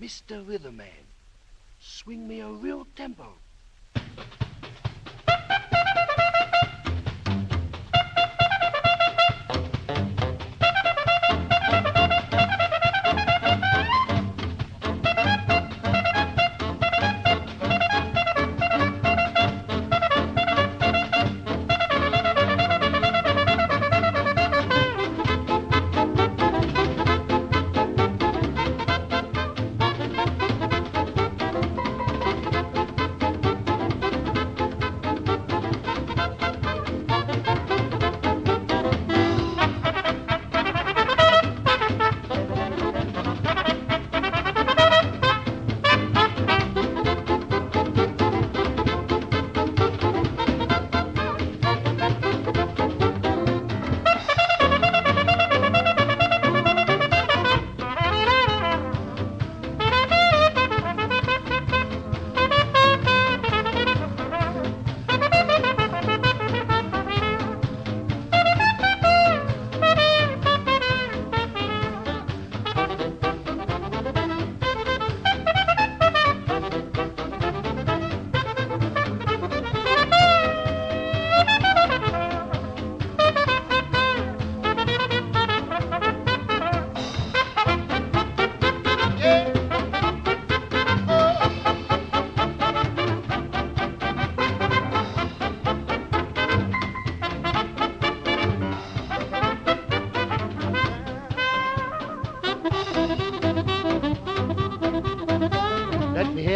Mr. Rhythm Man, swing me a real tempo.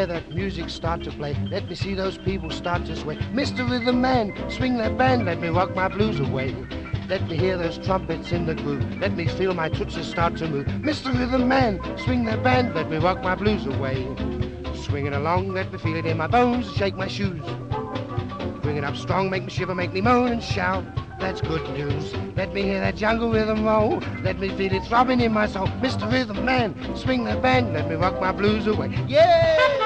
Hear that music start to play. Let me see those people start to sway. Mr. Rhythm Man, swing that band. Let me rock my blues away. Let me hear those trumpets in the groove. Let me feel my tootsies start to move. Mr. Rhythm Man, swing that band. Let me rock my blues away. Swinging along, let me feel it in my bones. Shake my shoes. Bring it up strong, make me shiver, make me moan and shout. That's good news. Let me hear that jungle rhythm roll. Let me feel it throbbing in my soul. Mr. Rhythm Man, swing that band. Let me rock my blues away. Yeah!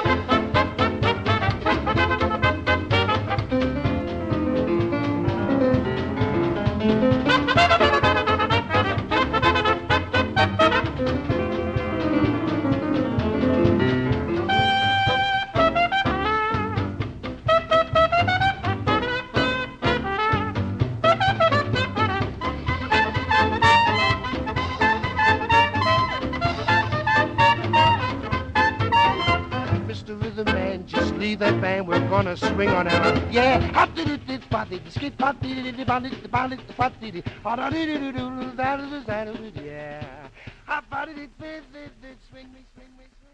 Just leave that band. We're gonna swing on out. Yeah. Hot did it did body the skip hot did it body the body the hot did it hot did it do that is that yeah. Hot body did swing me swing me swing.